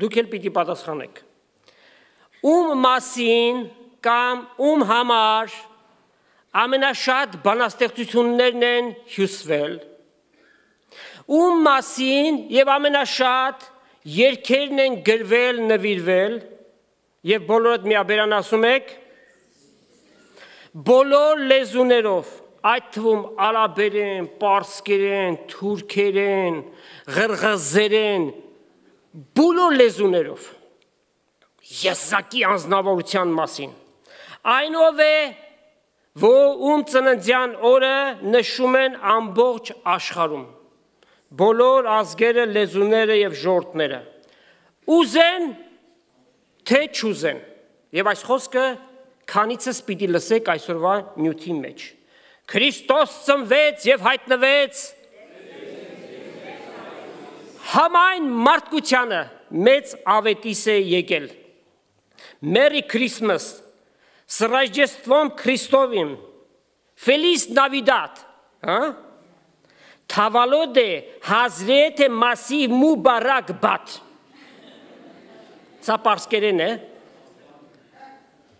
դուք էլ պիտի պատասխանեք ում մասին կամ ում համար ամենաշատ բանաստեղծություններն են հյուսվել ում մասին եւ ամենաշատ երկերն են գրվել նվիրվել եւ բոլորդ միաբերան ասում եք բոլոր լեզուներով այդ թվում արաբերեն, պարսկերեն, թուրքերեն, ղրղզերեն, բոլոր լեզուներով եսակի անznավորության մասին։ Այնով է, որ ում ծննդյան օրը նշում են ամբողջ աշխարհում։ Բոլոր ազգերը, լեզուները եւ ժողովուրդները ուզեն թե չուզեն։ Եվ այս խոսքը քանիցս պիտի լսեք այսօրվա նյութի մեջ։ Քրիստոս ծնվեց եւ հայտնվեց համայն մարդկությանը մեծ ավետիս է եկել Merry Christmas, с Рождеством Христовым, Feliz Navidad, а? Tavalode Hazreti Masih Mubarak Bat։ Սա պարսկերեն է։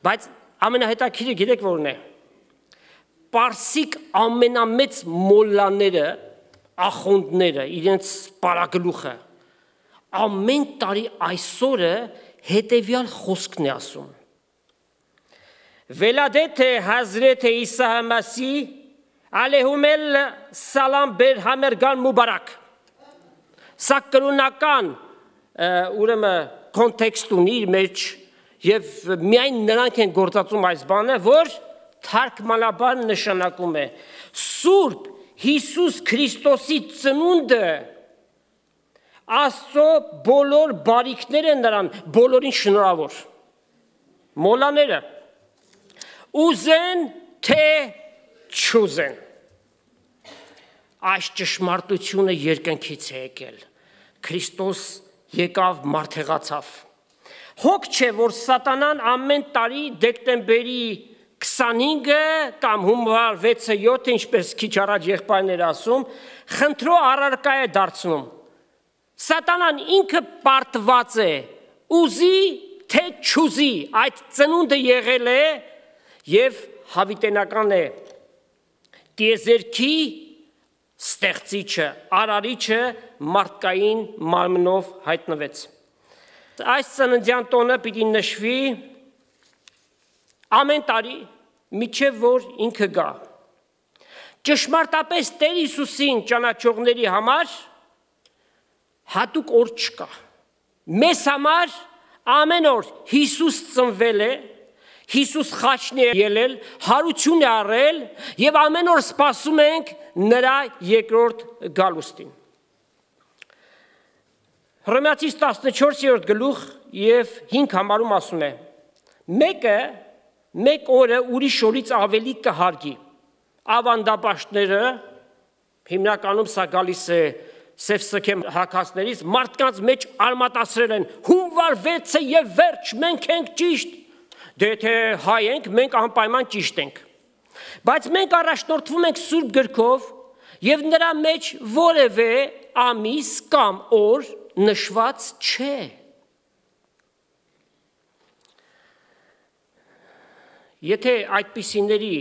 Բայց ամենահետաքրքիրը գիտեք որն է։ Պարսիկ ամենամեծ մոլլաները, ախոնդները, իրենց պարագլուխը ամեն տարի այսօրը հետևյալ խոսքն է ասում. Վելադեթե Հազրեթ Իսա Համասի ալեհումել սալամ բեր համերգան մուբարակ։ Սա կրոնական ուրեմն կոնտեքստ ունի իր մեջ եւ միայն նրանք են գործածում այս բանը, որ թարգմանաբար նշանակում է Սուրբ Հիսուս Քրիստոսի ծնունդը Աստծո բոլոր բարիքները նրան, բոլորին շնորհավոր։ Մոլաները ուզեն թե չուզեն։ Այս ճշմարտությունը երկնքից է եկել։ Քրիստոս եկավ մարդեղացավ։ Հոգ չէ, որ սատանան ամեն տարի դեկտեմբերի 25-ը կամ հունվար 6-ը 7-ը, ինչպես քիչ առաջ եղբայրներ ասում, խնդրո առարկա է դարձնում Սատանան ինքը պարտված է ուզի թե չուզի այդ ծնունդը եղել է եւ հավիտենական է տիեզերքի ստեղծիչը, արարիչը մարդկային մարմնով հայտնվեց։ Այս ծննդյան տոնը պիտի նշվի ամեն տարի միջև որ ինքը գա։ Ճշմարտապես Տեր Հիսուսին ճանաչողների համար հատուկ օր չկա։ Մեզ համար ամեն օր Հիսուս ծնվել է, Հիսուս խաչն է ելել, հարություն է առել եւ ամեն օր սպասում ենք նրա երկրորդ գալուստին։ Հռոմեացիս 14-րդ գլուխ եւ 5 համարում ասում է. Մեկը մեկ օրը ուրիշ օրից ավելի կհարգի։ Ավանդապաշտները հիմնականում սա գալիս է Սևսկեմ հակասներից մարդկանց մեջ արմատացրել են. Հունվար 6-ը եւ վերջ մենք ենք ճիշտ դե թե հայ ենք մենք անպայման ճիշտ ենք բայց մենք առաջնորդվում ենք սուրբ գրքով եւ նրա մեջ որևէ ամիս կամ օր նշված չէ Եթե այդպիսիների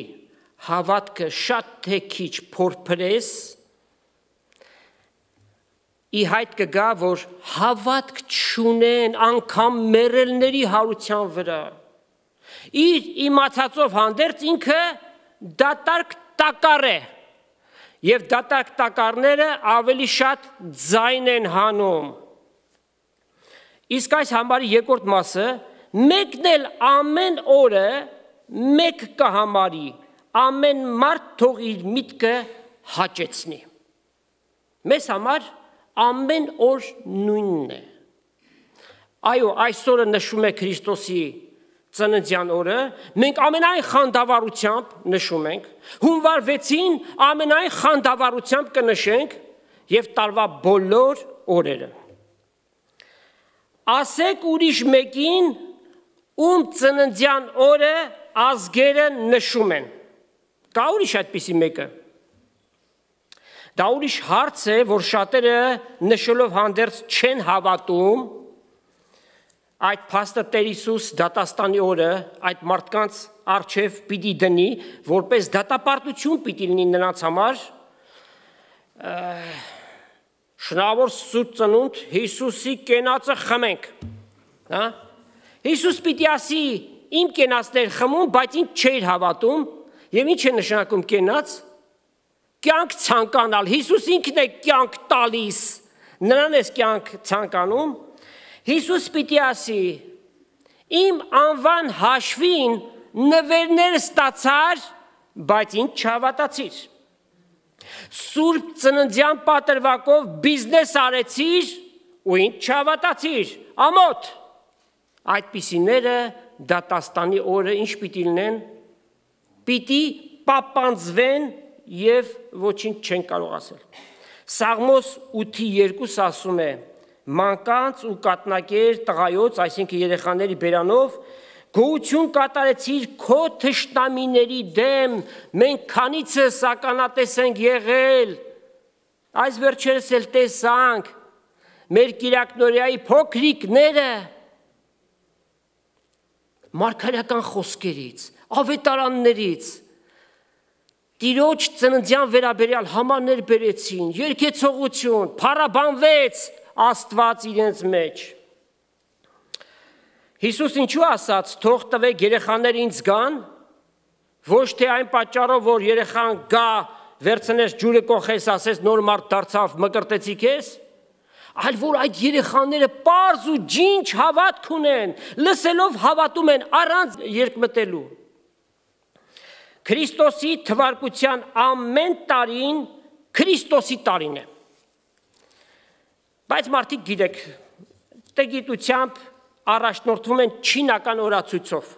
հավատքը շատ թե քիչ փորփրես ի հայտ կգա, որ հավատք չունեն անգամ մերելների հարության վրա։ Իր իմացածով հանդերձ ինքը դատարկ տակար է։ Եվ դատարկ տակարները ավելի շատ ձայն են հանում։ Իսկ այս համարի երկրորդ մասը մեկն էլ ամեն օրը մեկ կհամարի, ամեն մարդ թող իր միտքը հաճեցնի։ Մեզ համար ամեն օր նույնն է։ Այո, այսօրը նշում է Քրիստոսի ծննդյան օրը, մենք ամենայն խանդավառությամբ նշում ենք, հունվար 6-ին ամենայն խանդավառությամբ կնշենք եւ տարվա բոլոր օրերը։ Ասեք ուրիշ մեկին, ում ծննդյան օրը ազգերը նշում են։ Կա ուրիշ այդպիսի մեկը։ Դա ուրիշ հարց է, որ շատերը նշելով հանդերձ չեն հավատում այդ փաստը Տեր Հիսուս դատաստանի օրը այդ մարդկանց արչև պիտի դնի, որպես դատապարտություն պիտի լինի նրանց համար շնավոր սուրբ ծնունդ Հիսուսի կենացը խմենք, հա? Հիսուս պիտի ասի իմ կենացներ խմում, բայց ինձ չէր հավատում, եւ ինչ է նշանակում կենաց կյանք ցանկանալ։ Հիսուս ինքն է կյանք տալիս։ Նրան է կյանք ցանկանում։ Հիսուս պիտի ասի. Իմ անվան հաշվին նվերներ ստացար, բայց ինձ չհավատացիր։ Սուրբ ծննդյան պատրվակով բիզնես արեցիր ու ինձ չհավատացիր։ Ամոթ։ Այդպիսիները դատաստանի օրը ինչ պիտի լինեն։ Պիտի պապանձվեն եւ ոչինչ չեն կարող ասել։ Սաղմոս 8:2 ասում է. Մանկանց ու կատնակեր տղայոց, այսինքն երեխաների բերանով գոություն կատարեցիր քո թշնամիների դեմ, մենք քանիցս ականատես ենք եղել։ Այս վերջերս էլ տեսանք մեր Կիրակնորիայի փոքրիկները մարգարեական խոսքերից, ավետարաններից Տիրոջ ծննդյան վերաբերյալ համաներ բերեցին, երկեցողություն, փառաբանվեց Աստված իրենց մեջ։ Հիսուս ինչու ասաց, թող տվեք երեխաներ ինձ գան, ոչ թե այն պատճառով, որ երեխան գա, վերցնես ջուրը կողես, ասես նոր մարդ դարձավ, մկրտեցի քեզ, այլ որ այդ երեխաները པարզ ու ջինջ հավատք ունեն, լսելով հավատում են առանց երկմտելու։ Քրիստոսի թվարկության ամեն տարին Քրիստոսի տարին է։ Բայց մարդիկ գիտեք, տգիտությամբ առաջնորդվում են չինական օրացույցով,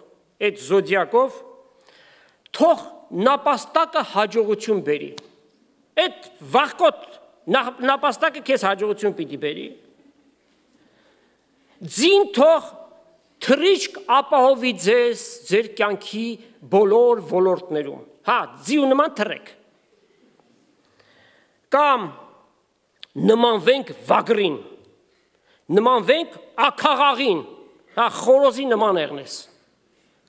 այդ զոդիակով, թող նապաստակը հաջողություն բերի։ Այդ վախկոտ նապաստակը քեզ հաջողություն պիտի բերի։ Ձին թող թրիշկ ապահովի ձեզ ձեր կյանքի բոլոր ոլորտներում։ Հա, ձիու նման թրեք։ Կամ նմանվենք վագրին, նմանվենք ակաղաղին, հա խորոզի նման եղնես։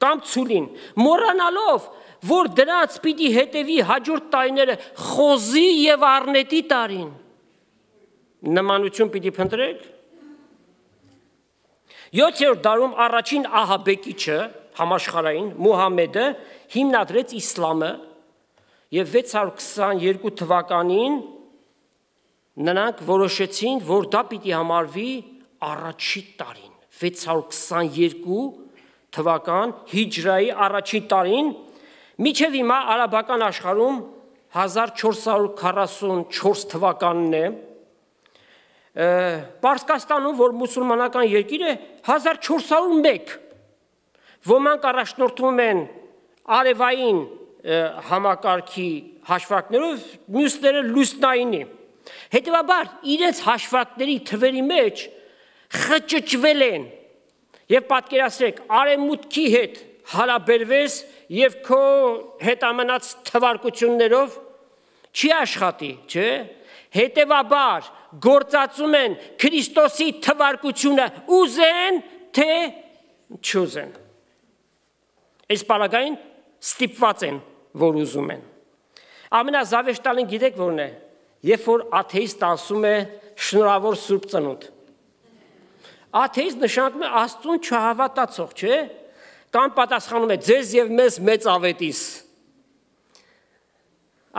Կամ ցուլին, մոռանալով, որ դրանց պիտի հետևի հաջորդ տարիները խոզի եւ արնետի տարին։ Նմանություն պիտի փնտրեք 7-րդ դարում առաջին ահաբեկիչը համաշխարային Մուհամեդը հիմնադրեց իսլամը եւ 622 թվականին նրանք որոշեցին, որ դա պիտի համարվի առաջի տարին 622 թվական հիջրայի առաջի տարին միջև հիմա արաբական աշխարհում 1444 թվականն է Պարսկաստանում, որ մուսուլմանական երկիր է, 1401 ոմանք առաջնորդվում են արևային համակարգի հաշվարկներով, մյուսները լուսնայինի։ Հետևաբար իրենց հաշվարկների թվերի մեջ խճճվել են եւ պատկերացրեք արեմուտքի հետ հարաբերվես եւ քո հետ ամնած թվարկություններով չի աշխատի, չէ՞։ Հետևաբար գործածում են Քրիստոսի թվարկությունը ուզեն թե չուզեն։ Այս բaragային ստիպված են, որ ուզում են։ Ամենազավեշտալին գիտեք որն է, երբ որ աթեիստ ասում է շնորհավոր Սուրբ Ծնունդ։ Աթեիստ նշանակում է Աստծուն չհավատացող, չէ՞։ Կամ պատասխանում է ձեզ եւ մեզ մեծ ավետիս։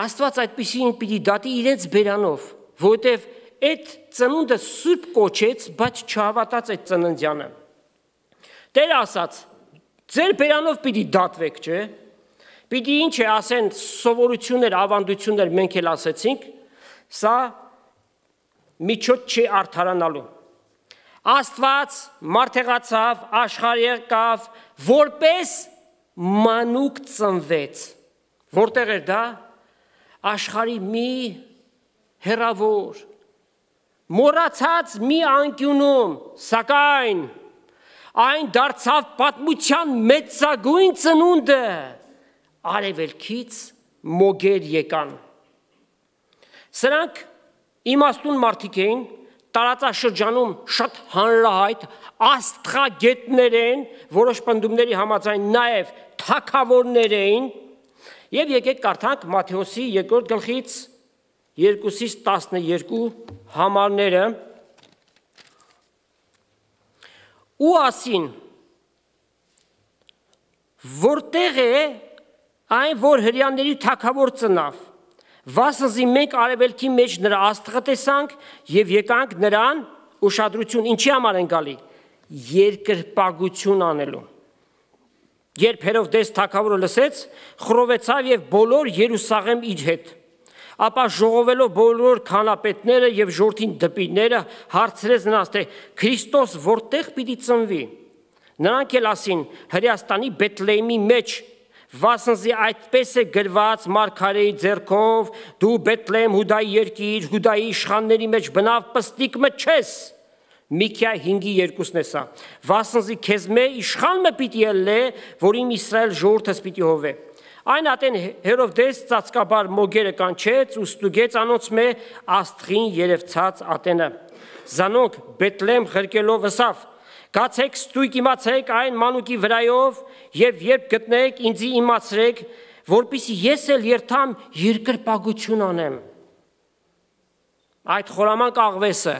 Աստված այդպեսին պիտի դատի իրենց բերանով, որովհետև այդ ծնունդը սուրբ կոչեց, բայց չհավատաց այդ ծննդյանը։ Տեր ասաց. ձեր բերանով պիտի դատվեք, չէ՞։ Պիտի ինչ է ասեն սովորություններ, ավանդություններ մենք էլ ասեցինք, սա միջոց չի արդարանալու։ Աստված մարդեղացավ, աշխարհ եկավ, որպես մանուկ ծնվեց։ Որտեղ էր դա? Աշխարի մի հերավոր մոռացած մի անկյունում, սակայն այն դարձավ պատմության մեծագույն ծնունդը արևելքից մոգեր եկան Սրանք իմաստուն մարդիկ էին, տարածաշրջանում շատ հանրահայտ աստղագետներ են, որոշ պնդումների համաձայն նաև թակավորներ էին, եւ եկեք կարդանք Մատթեոսի 2-րդ գլխից 2-ից 12 համարները ու ասին որտեղ է այն որ հрьяաների թակավոր ծնավ վասնզի մենք արևելքի մեջ նրա աստղը տեսանք եւ եկանք նրան ուշադրություն ինչի համար են գալի. Երկրպագություն անելու երբ Հերովդես թակավորը լսեց խռովեցավ եւ բոլոր Երուսաղեմ իր հետ ապա ժողովելով բոլոր քանապետները եւ ժողովրդին դպիները հարցրեց նրանց թե Քրիստոս որտեղ պիտի ծնվի նրանք էլ ասին Հրեաստանի Բեթլեհեմի մեջ Վասնզի այդպես է գրված Մարգարեի ձեռքով դու Բեթլեհեմ Հուդայի երկիր Հուդայի իշխանների մեջ բնավ պստիկ մը չես Միքիա 5-ի 2-ն է սա Վասնզի քեզ մե իշխան մը պիտի ելլե որին Իսրայել ժողովրդս պիտի հովե Այն ատեն Հերովդես ծածկաբար մոգերը կանչեց ու ստուգեց անոնց մե աստղին երևցած ատենը Զանոնք Բեթլեհեմ ղրկելով ըսավ Գացեք ստույգ իմացեք այն մանուկի վրայով եւ երբ գտնեք ինձի իմացրեք, որpիսի ես էլ երթամ երկրպագություն անեմ։ Այդ խորամանկ աղվեսը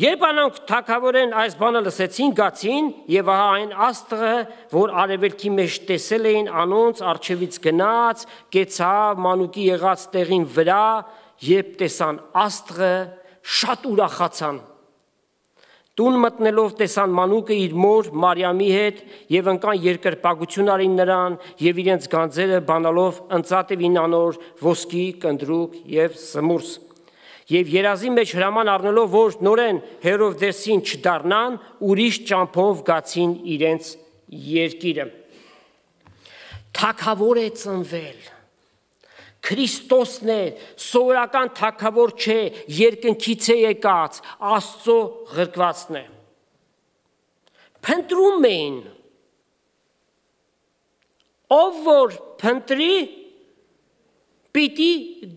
Երբ անոնք թակավորեն այս բանը լսեցին, գացին եւ ահա այն աստղը, որ արևելքի մեջ տեսել էին, անոնց արչևից գնաց, կեցավ մանուկի եղած տեղին վրա, երբ տեսան աստղը, շատ ուրախացան Տուն մտնելով տեսան մանուկը իր մոր Մարիամի հետ եւ ընկան երկրպագություն արին նրան եւ իրենց գանձերը բանալով ընծատևին անոր ոսկի, կնդրուկ եւ սմուրս։ Եվ երազի մեջ հրաման առնելով որ նորեն Հերովդեսին չդառնան, ուրիշ ճամփով գացին իրենց երկիրը։ Թակավոր է ծնվել Քրիստոսն է, սովորական թակավոր չէ, երկնքից է եկած, Աստծո ղրկվածն է։ Փնտրում էին ով որ փնտրի պիտի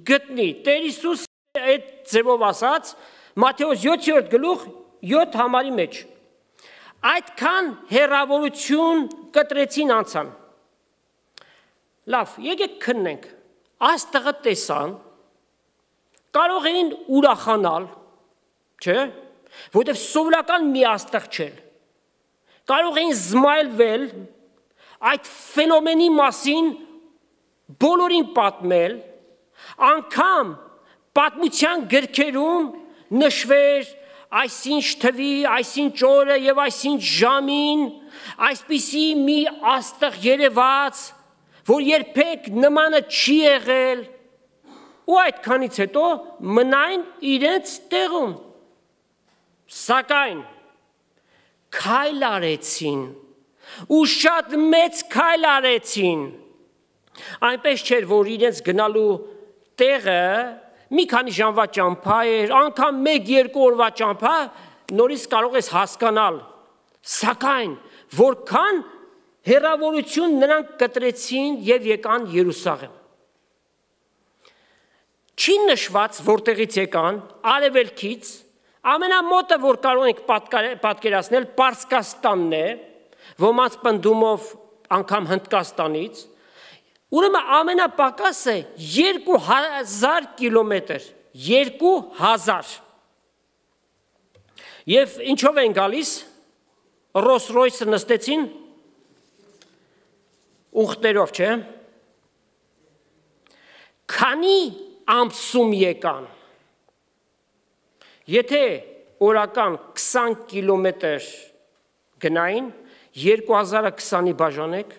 գտնի։ Տեր Հիսուս այդ ձևով ասաց Մատթեոս 7-րդ գլուխ 7 համարի մեջ։ Այդքան հերավորություն կտրեցին անցան։ Լավ, եկեք քննենք աստղը տեսան, կարող էին ուրախանալ, չէ՞, որովհետև սովորական մի աստղ չէր։ Կարող էին զմայլվել այդ ֆենոմենի մասին բոլորին պատմել, անգամ պատմության գրքերում նշվեր այսինչ թվի, այսինչ օրը եւ այսինչ ժամին, այսպիսի մի աստղ երևաց, որ երբեք նմանը չի եղել ու այդքանից հետո մնային իրենց տեղում սակայն քայլ արեցին ու շատ մեծ քայլ արեցին այնպես չէր որ իրենց գնալու տեղը մի քանի ժամվա ճամփա էր անգամ 1-2 օրվա ճամփա նորից կարող ես հասկանալ սակայն որքան հերավորություն նրանք կտրեցին եւ եկան Երուսաղեմ։ Չի նշված որտեղից եկան, արևելքից, ամենամոտը որ կարող ենք պատկերացնել Պարսկաստանն է, ոմանց պնդումով անգամ Հնդկաստանից, ուրեմն ամենապակասը 2000 կիլոմետր, 2000 Եվ ինչով են գալիս Rolls-Royce-ը նստեցին ուխտերով, չէ՞։ Քանի ամսում եկան։ Եթե օրական 20 կիլոմետր գնային, 2020-ի բաժանեք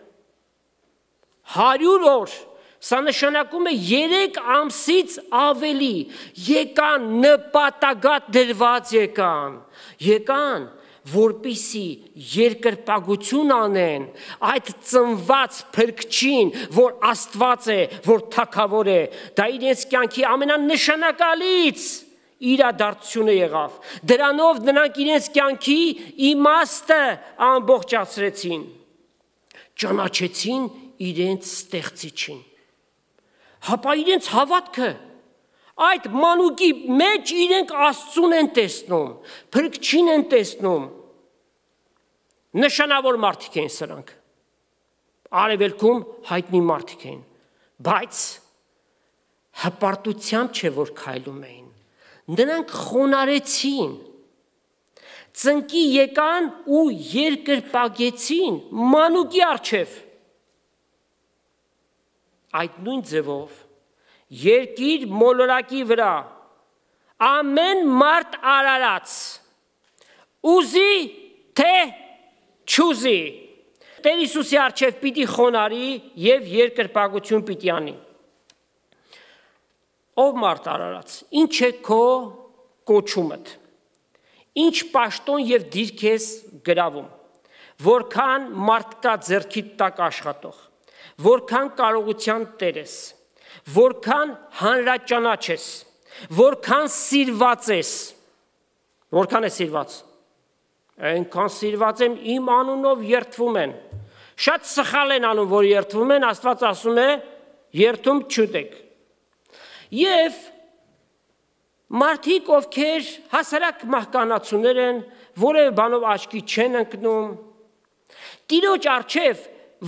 100 օր Սա նշանակում է 3 ամսից ավելի եկան նպատակատ դրված եկան եկան որպիսի երկրպագություն անեն այդ ծնված փրկչին, որ Աստված է, որ թակավոր է, դա իրենց կյանքի ամենանշանակալից իրադարձությունը եղավ։ Դրանով նրանք իրենց կյանքի իմաստը ամբողջացրեցին։ Ճանաչեցին իրենց ստեղծիչին։ հապա իրենց հավատքը այդ մանուկի մեջ իրենք Աստծուն են տեսնում, փրկչին են տեսնում։ Նշանավոր մարդիկ են սրանք։ Արևելքում հայտնի մարդիկ են, բայց հպարտությամբ չէ որ քայլում էին։ Նրանք խոնարեցին ծնկի եկան ու երկրպագեցին մանուկի արչև այդ նույն ձևով երկիր մոլորակի վրա ամեն մարդ արարած ուզի թե ճուզի Տեր Հիսուսի արչև պիտի խոնարի եւ երկրպագություն պիտի անի ով մարդ արարած ինչ է քո կոչումդ ինչ պաշտոն եւ դիրք ես գրավում որքան մարդկա ձեռքի տակ աշխատող որքան կարողության տեր ես որքան հանրաճանաչ ես որքան սիրված ես որքան է սիրված այնքան սիրված եմ իմ անունով երթվում են շատ սխալ են անում որ երթվում են աստված ասում է երթում չուտեք եւ Մարդիկ, ովքեր հասարակ մահկանացուներ են, որևէ բանով աչքի չեն ընկնում, Տիրոջ արչև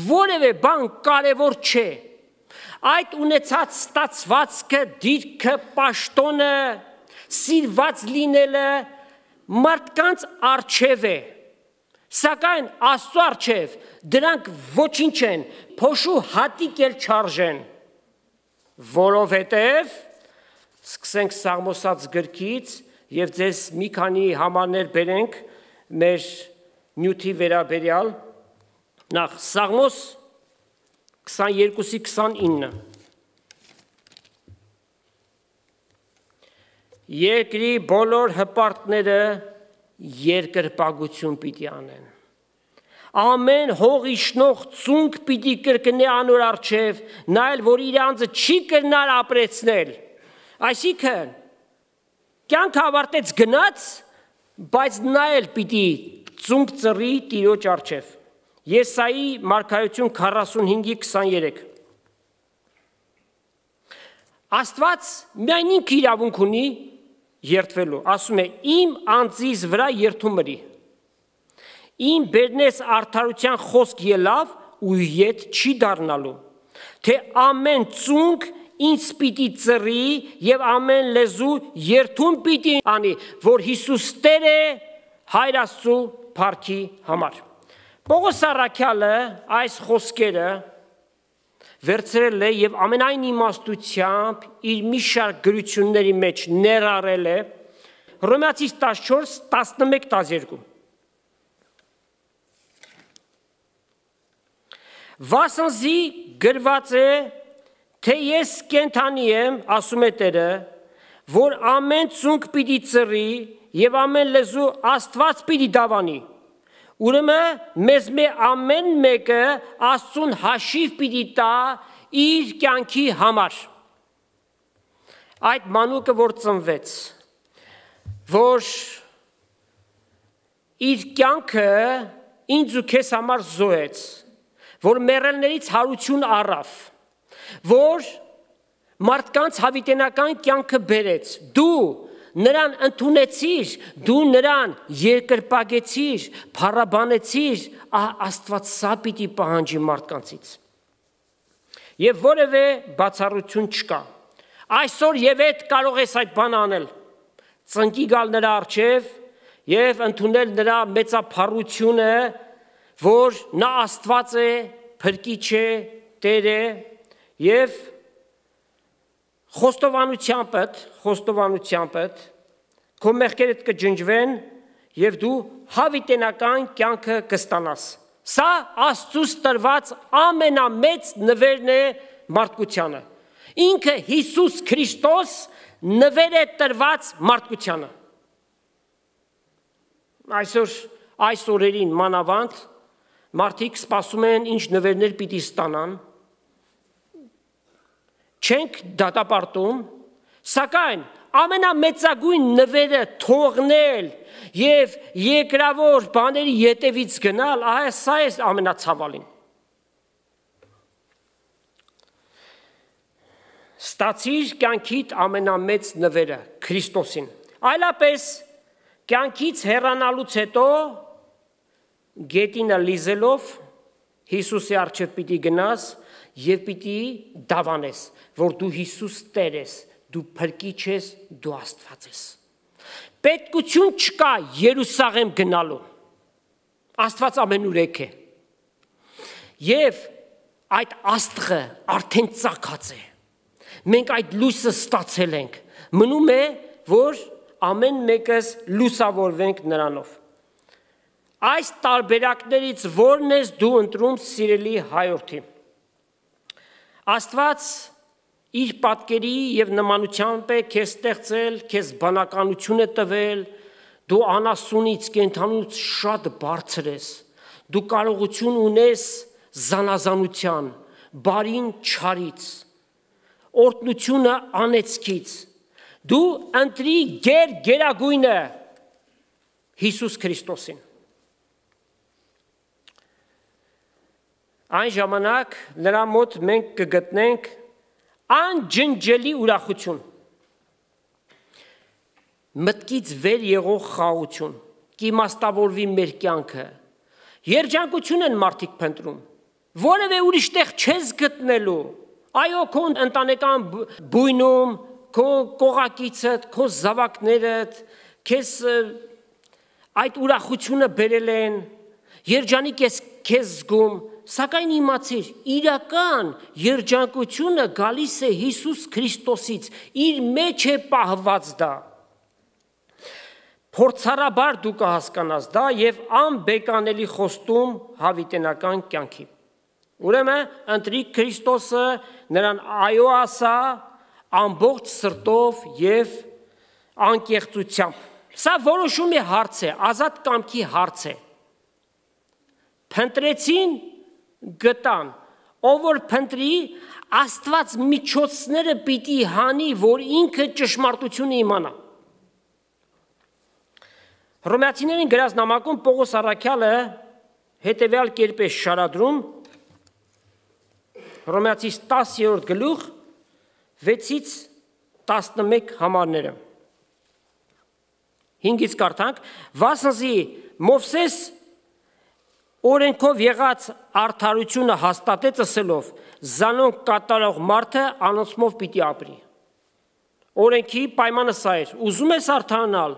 որևէ բան կարևոր չէ։ Այդ ունեցած ստացվածքը, դիրքը, պաշտոնը, սիրված լինելը մարդկանց արչև է։ Սակայն Աստծո արչև դրանք ոչինչ են, փոշու հատիկ էլ չարժեն, որովհետև Սկսենք Սաղմոսած գրքից եւ ձեզ մի քանի համարներ բերենք մեր նյութի վերաբերյալ նախ Սաղմոս 22-ի 29 Երկրի բոլոր հպարտները երկրպագություն պիտի անեն ամեն հող իշնող ծունկ պիտի կրկնե անոր արչև, նայել, որ իր անձը չի կրնար ապրեցնել, Այսինքն կյանք ավարտեց գնաց, բայց նա էլ պիտի ծունկ ծռի տիրոջ արչև։ Եսայի մարգարություն 45:23 Աստված միայն ինքը իրավունք ունի երթվելու։ Ասում է. Իմ անձիս վրա երթում մրի։ Իմ բերնես արդարության խոսք ելավ ու իդ չի դառնալու։ Թե ամեն ծունկ ինձ պիտի ծռի եւ ամեն լեզու երթուն պիտի անի, որ Հիսուս Տեր է հայր Աստծո փառքի համար։ Պողոս Արաքյալը այս խոսքերը վերցրել է եւ ամենայն իմաստությամբ իր մի շարք գրությունների մեջ ներառել է Հռոմեացի 14 11 12 Վասնզի գրված է Թե ես կենթանի եմ, ասում է Տերը, որ ամեն ծունկ պիտի ծռի եւ ամեն լեզու Աստված պիտի դավանի։ Ուրեմն մեզ մե ամեն մեկը Աստծուն հաշիվ պիտի տա իր կյանքի համար։ Այդ մանուկը որ ծնվեց, որ իր կյանքը ինձ ու քեզ համար զոհեց, որ մեռելներից հարություն առավ, որ մարդկանց հավիտենական կյանքը բերեց։ Դու նրան ընդունեցիր, դու նրան երկրպագեցիր, փառաբանեցիր, Աստված սա պիտի պահանջի մարդկանցից։ Եվ որևէ բացառություն չկա։ Այսօր եւ այդ կարող ես այդ բանը անել։ Ծնկի գալ նրա արչև եւ ընդունել նրա մեծափառությունը, որ նա Աստված է, փրկիչ է, Տեր է, Եվ խոստովանությամբ այդ, խոստովանությամբ այդ քո մեղքերդ կջնջվեն եւ դու հավիտենական կյանքը կստանաս։ Սա Աստծուց տրված ամենամեծ նվերն է մարդկությանը։ Ինքը Հիսուս Քրիստոս նվեր է տրված մարդկությանը։ Այսօր այս օրերին մանավանդ մարդիկ սպասում են ինչ նվերներ պիտի ստանան, չենք դատապարտում, սակայն ամենամեծագույն նվերը թողնել եւ երկրավոր բաների յետևից գնալ, ահա սա է ամենացավալին։ Ստացիր կյանքիդ ամենամեծ նվերը Քրիստոսին։ Այլապես կյանքից հեռանալուց հետո գետինը լիզելով Հիսուսի արչև պիտի գնաս եւ պիտի դավանես, որ դու Հիսուս Տեր ես, դու փրկիչ ես, դու Աստված ես։ Պետքություն չկա Երուսաղեմ գնալու։ Աստված ամենուրեք է։ Եվ այդ աստղը արդեն ցակած է։ Մենք այդ լույսը ստացել ենք։ Մնում է, որ ամեն մեկս լուսավորվենք նրանով։ Այս տարբերակներից ո՞րն ես դու ընտրում սիրելի հայրենի։ Աստված իր պատկերի եւ նմանությամբ է քեզ ստեղծել, քեզ բանականություն է տվել, դու անասունից կենթանուց շատ բարձր ես։ Դու կարողություն ունես զանազանության, բարին չարից, օրտնությունը անեցքից։ Դու ընտրի գեր գերագույնը Հիսուս Քրիստոսին։ Այն ժամանակ նրա մոտ մենք կգտնենք անջնջելի ուրախություն մտքից վեր եղող խաղություն կիմաստավորվի մեր կյանքը երջանկություն են մարդիկ փնտրում որևէ ուրիշ տեղ չես գտնելու այո քո ընտանեկան բույնում քո կողակիցդ քո զավակներդ քեզ այդ ուրախությունը բերել են երջանիկ ես քեզ զգում Սակայն իմացիր, իրական երջանկությունը գալիս է Հիսուս Քրիստոսից, իր մեջ է պահված դա։ Փորձարաբար դու կհասկանաս դա եւ անբեկանելի խոստում հավիտենական կյանքի։ Ուրեմն ընտրի Քրիստոսը նրան այո ասա ամբողջ սրտով եւ անկեղծությամբ։ Սա որոշումի հարց է, ազատ կամքի հարց է։ Փնտրեցին գտան, ով որ փնտրի, Աստված միջոցները պիտի հանի, որ ինքը ճշմարտությունը իմանա։ Հռոմեացիներին գրած նամակում Պողոս Արաքյալը հետևյալ կերպ է շարադրում. Հռոմեացիս 10-րդ գլուխ 6-ից 11 համարները 5-ից կարդանք. Վասնզի Մովսես օրենքով եղած արդարությունը հաստատեց ասելով զանոնք կատարող մարդը անոնցմով պիտի ապրի օրենքի պայմանը սա էր. Ուզում ես արդարանալ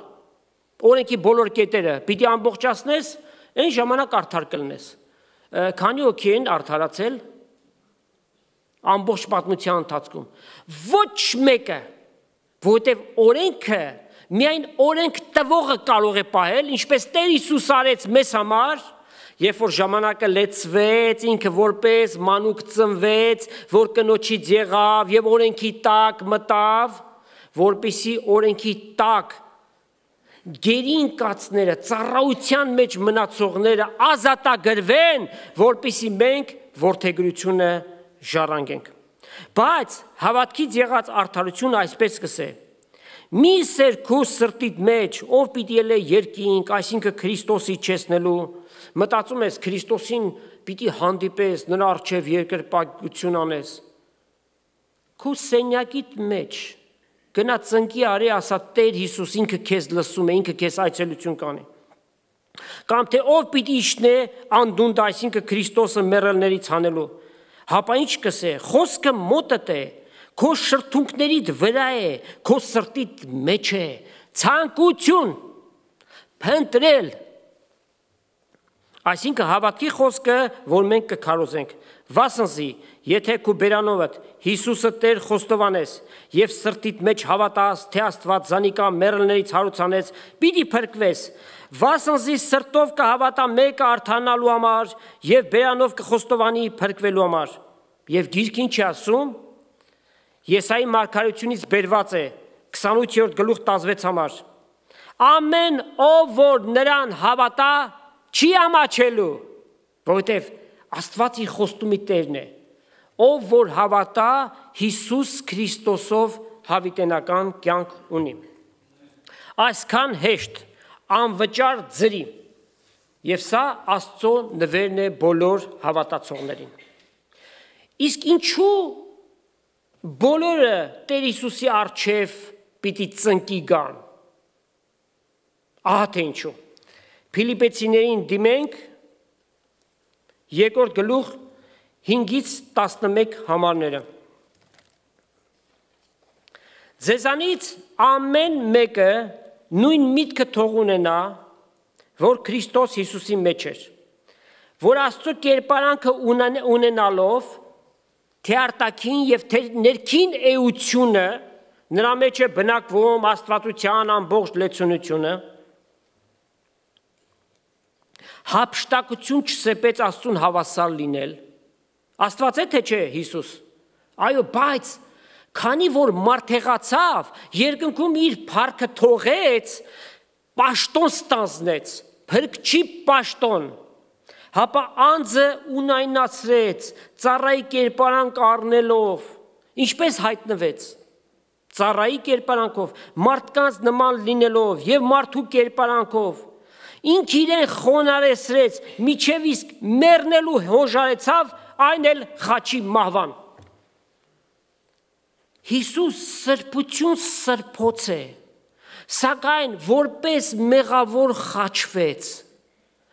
օրենքի բոլոր կետերը պիտի ամբողջացնես այն ժամանակ արդար կլնես քանի հոգի են արդարացել ամբողջ պատմության ընթացքում ոչ մեկը որովհետև օրենքը միայն օրենք տվողը կարող է պահել ինչպես Տեր Հիսուս արեց մեզ համար Երբ որ ժամանակը լեցվեց, ինքը որպես մանուկ ծնվեց, որ կնոջից եղավ եւ օրենքի տակ մտավ, որբիսի օրենքի տակ գերին կացները, ծառայության մեջ մնացողները ազատագրվեն, որբիսի մենք ворթեգրությունը ժառանգենք։ Բայց հավատքից եղած արդարությունը այսպես կսե. Մի սերքու սրտիդ մեջ, ով պիտի ելե երկինք, այսինքն Քրիստոսի չեսնելու մտածում ես Քրիստոսին պիտի հանդիպես, նրա արչև երկրպագություն անես։ Քո սենյակիդ մեջ գնա ծնկի արի ասա Տեր Հիսուս ինքը քեզ լսում է, ինքը քեզ այցելություն կանի։ Կամ թե ով պիտի իշնե անդունդ, այսինքն Քրիստոսը մեռելներից հանելու։ Հապա ինչ կսե, խոսքը մոտդ է, քո շրթունքներիդ վրա է, քո սրտիդ մեջ է, ցանկություն փնտրել Այսինքն հավատքի խոսքը, որ մենք կքարոզենք, վասնզի, եթե քու բերանովդ Հիսուսը Տեր խոստովանես եւ սրտիդ մեջ հավատաս, թե Աստված զանիկա մեռելներից հարուցանեց, պիտի փրկվես։ Վասնզի սրտով կհավատա մեկը արթանալու համար եւ բերանով կխոստովանի փրկվելու համար։ Եվ գիրքին չի ասում, Եսայի մարգարությունից բերված է 28-րդ գլուխ 16 համար։ Ամեն ով որ նրան հավատա, չի ամաչելու, որովհետև Աստված իր խոստումի Տերն է, ով որ հավատա Հիսուս Քրիստոսով հավիտենական կյանք ունի։ Այսքան հեշտ անվճար ծրի Եվ սա Աստծո նվերն է բոլոր հավատացողներին։ Իսկ ինչու բոլորը Տեր Հիսուսի արչև պիտի ծնկի գան։ Ահա թե ինչու։ Ֆիլիպեցիներին դիմենք երկրորդ գլուխ 5-ից 11 համարները։ Ձեզանից ամեն մեկը նույն միտքը թող ունենա, որ Քրիստոս Հիսուսի մեջ էր, որ Աստծո կերպարանքը ունենալով թե արտաքին եւ թե ներքին էությունը նրա մեջ է բնակվում աստվածության ամբողջ լեցունությունը հապշտակություն չսեպեց Աստծուն հավասար լինել Աստված է թե չէ Հիսուս այո բայց քանի որ մարդեղացավ երկնքում իր փառքը թողեց պաշտոն ստանձնեց փրկչի պաշտոն հապա անձը ունայնացրեց ծառայի կերպարանք առնելով ինչպես հայտնվեց ծառայի կերպարանքով մարդկանց նման լինելով եւ մարդու կերպարանքով ինք իրեն խոնարեսրեց միջև իսկ մեռնելու հոժարեցավ այն էլ խաչի մահվան Հիսուս սրբություն սրբոց է սակայն որպես մեղավոր խաչվեց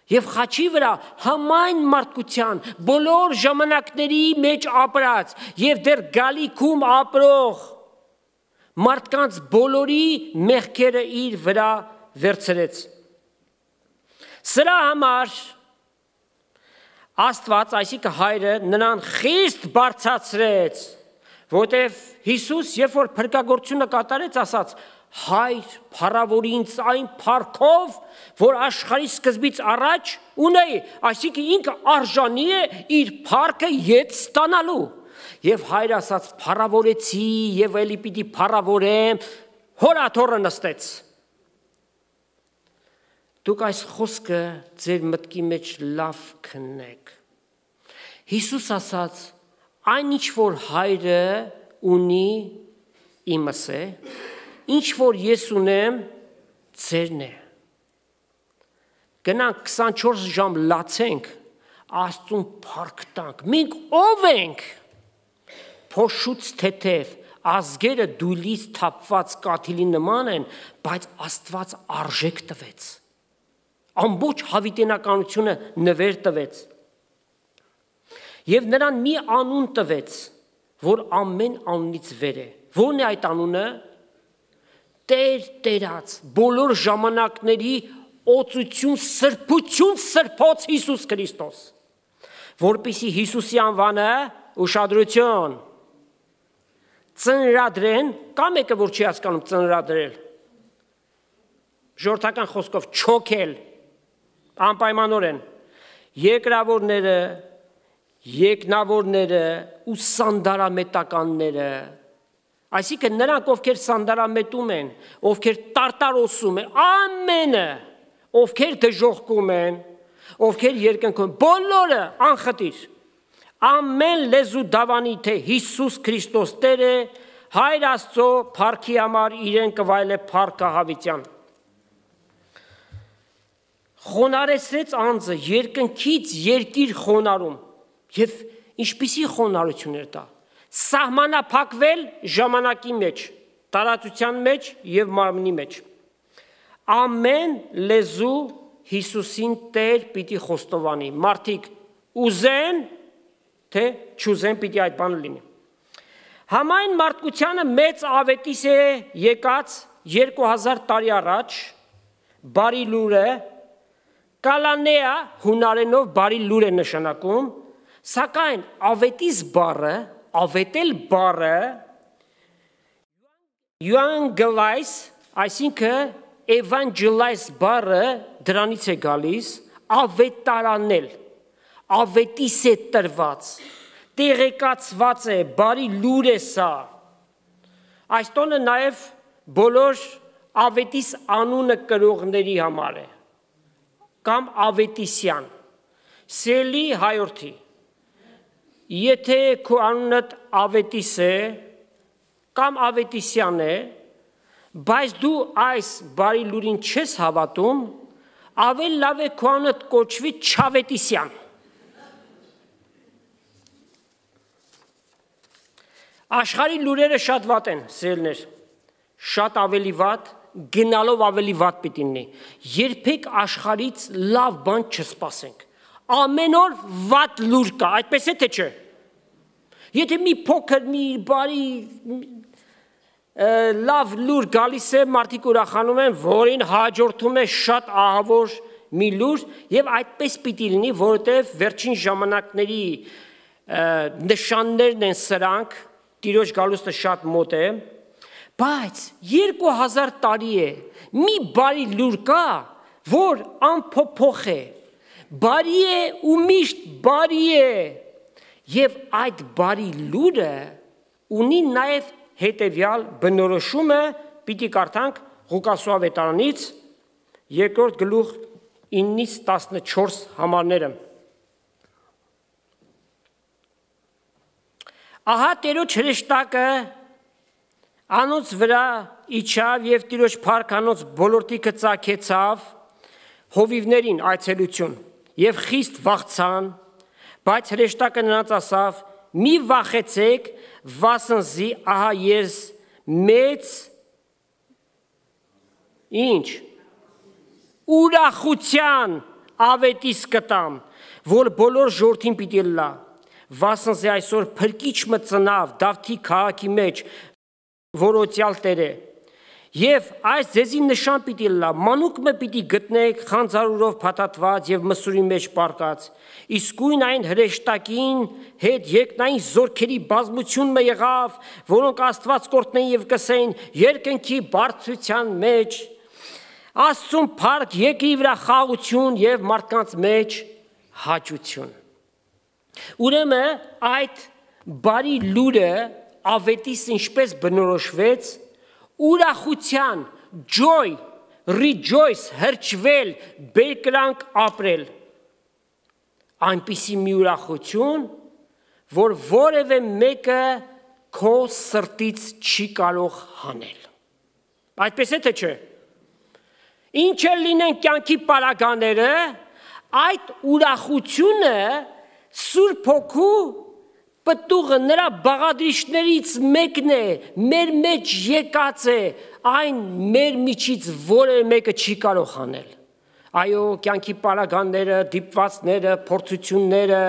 Եվ խաչի վրա համայն մարդկության բոլոր ժամանակների մեջ ապրած եւ դեռ գալիքում ապրող մարդկանց բոլորի մեղքերը իր վրա վերցրեց։ Սրա համար Աստված, այսինքն հայրը նրան խիստ բարձացրեց, որտեվ Հիսուս, երբ որ փրկagorցությունը կատարեց, ասաց. հայր փառավորի ինձ այն փառքով, որ աշխարհի սկզբից առաջ ունեի, այսինքն ինքը արժանի է իր փառքը յետ ստանալու։ Եվ հայր ասաց փառավորեցի եւ ելի պիտի փառավորեմ, հորաթորը նստեց։ Դուք այս խոսքը ձեր մտքի մեջ լավ քննեք։ Հիսուս ասաց. այն ինչ որ հայրը ունի իմս է, ինչ որ ես ունեմ, ձերն է։ Գնանք 24 ժամ լացենք, Աստծուն փառք տանք։ Մենք ով ենք։ Փոշուց թեթև ազգերը դուլից թափված կաթիլի նման են, բայց Աստված արժեք տվեց։ Ամբողջ հավիտենականությունը նվեր տվեց։ Եվ նրան մի անուն տվեց, որ ամեն անունից վեր է։ Ո՞րն է այդ անունը։ Տեր Տերած բոլոր ժամանակների օծություն, սրբություն սրբոց Հիսուս Քրիստոս։ Որպիսի Հիսուսի անվանը ուշադրություն ծնրադրեն, կա մեկը որ չի հասկանում ծնրադրել։ Ժողովրդական խոսքով չոքել անպայմանորեն երկրավորները, եկնավորները ու սանդարամետականները Այսինքն նրանք, ովքեր սանդարամետում են, ովքեր տարտարոսում են, ամենը, ովքեր դժողքում են, ովքեր երկնքում, բոլորը անխտիր։ Ամեն լեզու դավանի թե Հիսուս Քրիստոս Տեր է, Հայր Աստծո փառքի համար իրեն կվայել է փառքը հավիտյան։ Խոնարեցրեց անձը երկնքից երկիր խոնարում եւ ինչպիսի խոնարհություն էր դա սահմանափակվել ժամանակի մեջ, տարածության մեջ եւ մարմնի մեջ։ Ամեն լեզու Հիսուսին Տեր պիտի խոստովանի։ Մարդիկ ուզեն թե չուզեն պիտի այդ բանը լինի։ Համայն մարդկությանը մեծ ավետիս է եկած 2000 տարի առաջ բարի լուրը կալանեա հունարենով բարի լուր է նշանակում, սակայն ավետիս բառը ավետել բառը evangelize, այսինքն evangelize բառը դրանից է գալիս ավետարանել, ավետիս է տրված, տեղեկացված է, բարի լուր է սա։ Այս տոնը նաև բոլոր ավետիս անունը կրողների համար է կամ ավետիսյան։ Սելի հայորդի Եթե քո անունդ Ավետիս է կամ Ավետիսյան է, բայց դու այս բարի լուրին չես հավատում, ավել լավ է քո անունդ կոչվի Չավետիսյան։ Աշխարհի լուրերը շատ վատ են, սիրելներ։ Շատ ավելի վատ, գնալով ավելի վատ պիտի լինի։ Երբեք աշխարից լավ բան չսպասենք։ Ամեն օր վատ լուր կա, այդպես է թե չէ։ Եթե մի փոքր մի բարի լավ լուր գալիս է, մարդիկ ուրախանում են, որին հաջորդում է շատ ահավոր մի լուր եւ այդպես պիտի լինի, որովհետեւ վերջին ժամանակների նշաններն են սրանք, Տիրոջ գալուստը շատ մոտ է, բայց 2000 տարի է մի բարի լուր կա, որ անփոփոխ է։ Բարի է ու միշտ բարի է։ Եվ այդ բարի լուրը ունի նաև հետևյալ բնորոշումը պիտի կարդանք Ղուկասու ավետարանից երկրորդ գլուխ 9-ից 14 համարները։ Ահա Տերոջ հրեշտակը անոց վրա իջավ եւ Տիրոջ փարքանոց բոլորտիկը ցակեցավ հովիվներին այցելություն եւ խիստ վախցան բայց հրեշտակը նրանց ասավ մի վախեցեք վասնզի ահա ես մեծ ինչ ուրախության ավետիս կտամ որ բոլոր ժողովրդին պիտի լա վասնզի այսօր փրկիչ մծնավ Դավթի քաղաքի մեջ որոցյալ Տերը Եվ այս ձեզի նշան պիտի լա, մանուկ մը պիտի գտնեք խանձարուրով փաթաթված եւ մսուրի մեջ պարկած։ Իսկույն այն հրեշտակին հետ երկնային զորքերի բազմություն մը եղավ, որոնք Աստված կորտնեն եւ կսեն երկնքի բարձրության մեջ։ Աստծուն փառք եկի վրա խաղություն եւ մարդկանց մեջ հաճություն։ Ուրեմն այդ բարի լուրը ավետիս ինչպես բնորոշվեց ուրախության, joy, rejoice, հրճվել, բերկրանք ապրել։ Այնպիսի մի ուրախություն, որ որևէ մեկը քո սրտից չի կարող հանել։ Այդպես է թե չէ։ Ինչ էլ լինեն կյանքի պարագաները, այդ ուրախությունը Սուրբ Հոգու պտուղը նրա բաղադրիչներից մեկն է, մեր մեջ եկած է, այն մեր միջից որևէ մեկը չի կարող անել։ Այո, կյանքի պարագանները, դիպվածները, փորձությունները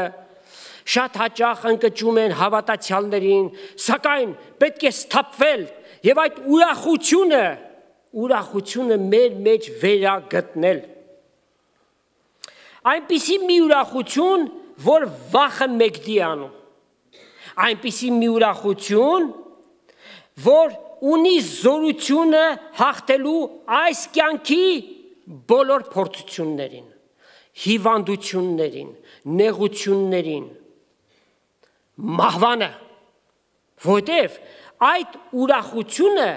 շատ հաճախ ընկճում են հավատացյալներին, սակայն պետք է սթափվել եւ այդ ուրախությունը, ուրախությունը մեր մեջ վերագտնել։ Այնպիսի մի ուրախություն, որ վախը մեկդի անում այնպիսի մի ուրախություն, որ ունի զորությունը հաղթելու այս կյանքի բոլոր փորձություններին, հիվանդություններին, նեղություններին, մահվանը, որտեվ այդ ուրախությունը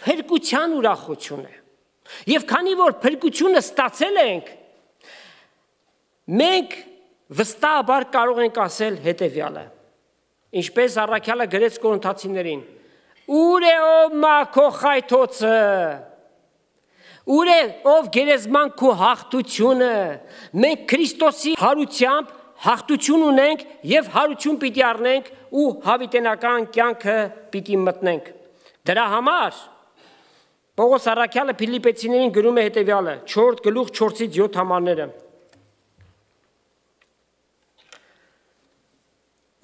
փրկության ուրախություն է։ Եվ քանի որ փրկությունը ստացել ենք, մենք վստահաբար կարող ենք ասել հետևյալը Ինչպես առաքյալը գրեց կորինթացիներին. Ուր է ով մաքո խայթոցը Ուր է ով գերեզման քո հաղթությունը մենք Քրիստոսի հարությամբ հաղթություն ունենք եւ հարություն պիտի առնենք ու հավիտենական կյանքը պիտի մտնենք դրա համար Պողոս Արաքյալը Ֆիլիպեցիներին գրում է հետեւյալը 4 գլուխ 4-ից 7 համարները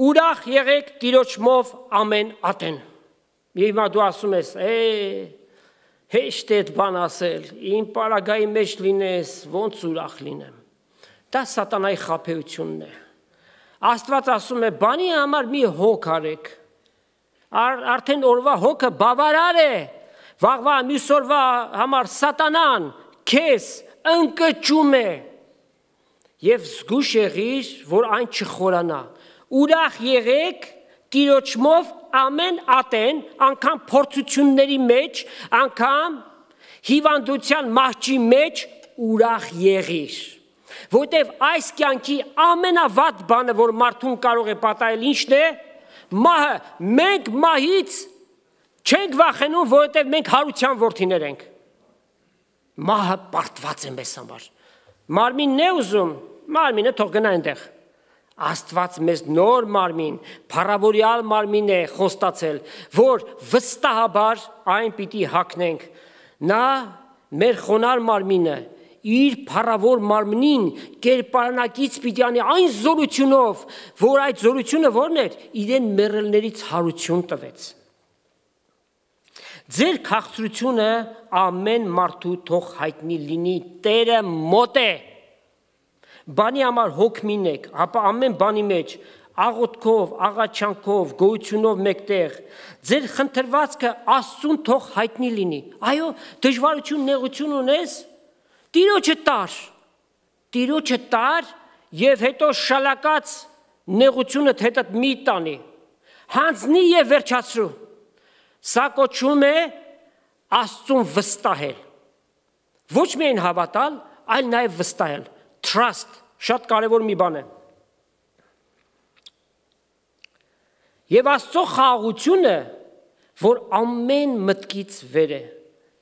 Ուրախ եղեք Տիրոջմով ամեն ատեն։ Եվ մա դու ասում ես, «Է, հեշտ է բան ասել, իմ պարագայի մեջ լինես, ոնց ուրախ լինեմ»։ Դա սատանայի խափեությունն է։ Աստված ասում է, «Բանի համար մի հոգ արեք»։ Ար, արդեն օրվա հոգը բավարար է։ Վաղվա մյուս օրվա համար սատանան քեզ ընկճում է։ Եվ զգուշ եղիր, որ այն չխորանա ուրախ եղեք Տիրոջմով ամեն ատեն, անկամ փորձությունների մեջ, անկամ հիվանդության մահճի մեջ ուրախ եղիր։ Որտեւ այս կյանքի ամենավատ բանը, որ մարդուն կարող է պատահել, ի՞նչն է։ Մահը։ Մենք մահից չենք վախենում, որովհետև մենք հարության որդիներ ենք։ Մահը պարտված է մեզ համար։ Մարմինն է ուզում, մարմինը թող գնա այնտեղ։ Աստված մեզ նոր մարմին, փառավորյալ մարմին է խոստացել, որ վստահաբար այն պիտի հակնենք։ Նա մեր խոնար մարմինը իր փառավոր մարմնին կերպարանակից պիտի անի այն զորությունով, որ այդ զորությունը որն էր, իրեն մեռելներից հարություն տվեց։ Ձեր քաղցրությունը ամեն մարդու թող հայտնի լինի, Տերը մոտ է։ Բանի համար հոգ մինեք, ապա ամեն բանի մեջ աղոթքով, աղաչանքով, գոյությունով մեկտեղ ձեր խնդրվածքը Աստծուն թող հայտնի լինի։ Այո, դժվարություն, նեղություն ունես, Տիրոջը տար։ Տիրոջը տար եւ հետո շալակած նեղությունը հետդ մի տանի։ Հանձնի եւ վերջացրու։ Սա կոչվում է Աստծուն վստահել։ Ոչ միայն հավատալ, այլ նաեւ վստահել։ Trust. Շատ կարևոր մի բան է։ Եվ Աստծո խաղաղությունը, որ ամեն մտքից վեր է,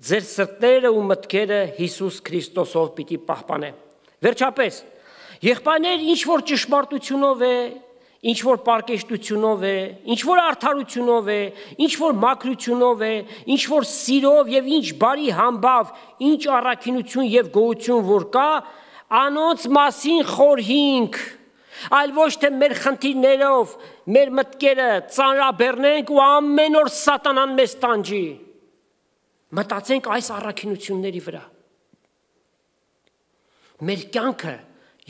ձեր սրտերը ու մտքերը Հիսուս Քրիստոսով պիտի պահպանե։ Վերջապես, եղբայրներ, ինչ որ ճշմարտությունով է, ինչ որ պարկեշտությունով է, ինչ որ արդարությունով է, ինչ որ մաքրությունով է, ինչ որ սիրով եւ ինչ բարի համբավ, ինչ առաքինություն եւ գոհություն որ կա, անոնց մասին խորհինք, այլ ոչ թե մեր խնդիրներով, մեր մտքերը ծանրաբեռնենք ու ամեն օր սատանան մեզ տանջի մտածենք այս առաքինությունների վրա։ Մեր կյանքը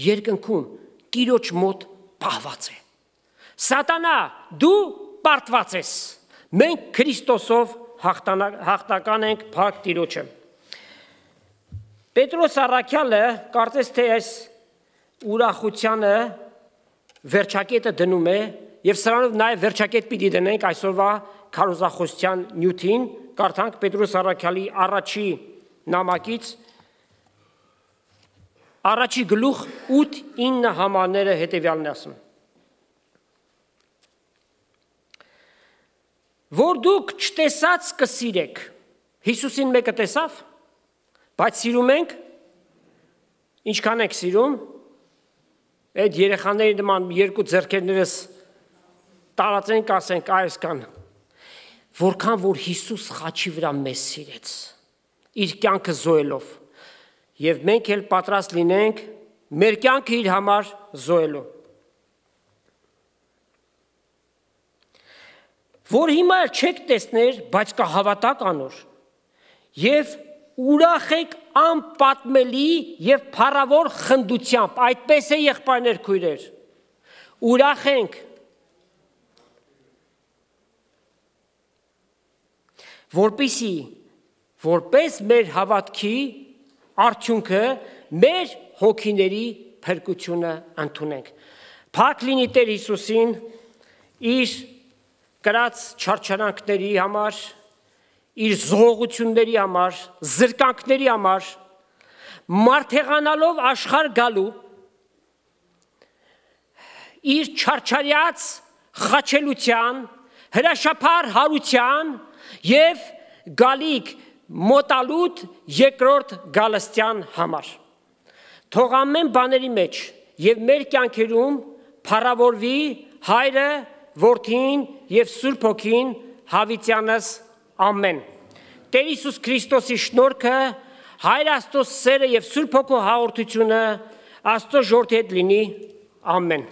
երկնքում Տիրոջ մոտ պահված է։ Սատանա, դու պարտված ես։ Մենք Քրիստոսով հաղթական ենք փակ Տիրոջը։ Պետրոս Արաքյալը կարծես թե այս ուրախությանը վերջակետը դնում է եւ սրանով նաեւ վերջակետ պիտի դնենք այսօրվա քարոզախոսության նյութին կարդանք Պետրոս Արաքյալի առաջի նամակից. Առաջի գլուխ 8-9 համարները հետևյալն է ասում. Որ դուք չտեսած կսիրեք Հիսուսին մեկը տեսավ բայց սիրում ենք ինչքան եք սիրում այդ երեխաների նման երկու ձեռքերներս տարածենք ասենք այս կան որքան որ Հիսուս խաչի վրա մեզ սիրեց իր կյանքը զոհելով եւ մենք էլ պատրաստ լինենք մեր կյանքը իր համար զոհելու որ հիմա չեք տեսներ, բայց կհավատակ անոր եւ ուրախ եք անպատմելի եւ փառավոր խնդությամբ այդպես է եղբայրներ քույրեր ուրախ ենք որպիսի որպես մեր հավատքի արդյունքը մեր հոգիների փրկությունը ընդունենք։ Փակ լինի Տեր Հիսուսին իր կրած չարչարանքների համար, իր զողությունների համար, զրկանքների համար, մարդեղանալով աշխարհ գալու իր չարչարյաց խաչելության, հրաշափար հարության եւ գալիք մոտալուտ երկրորդ գալստյան համար։ Թող ամեն բաների մեջ եւ մեր կյանքերում փառավորվի հայրը, որդին եւ Սուրբ Հոգին հավիտյանս ամեն։ Տեր Հիսուս Քրիստոսի շնորհքը, Հայր Աստծո սերը եւ Սուրբ Հոգու հաղորդությունը Աստծո ժողովրդի հետ լինի։ Ամեն։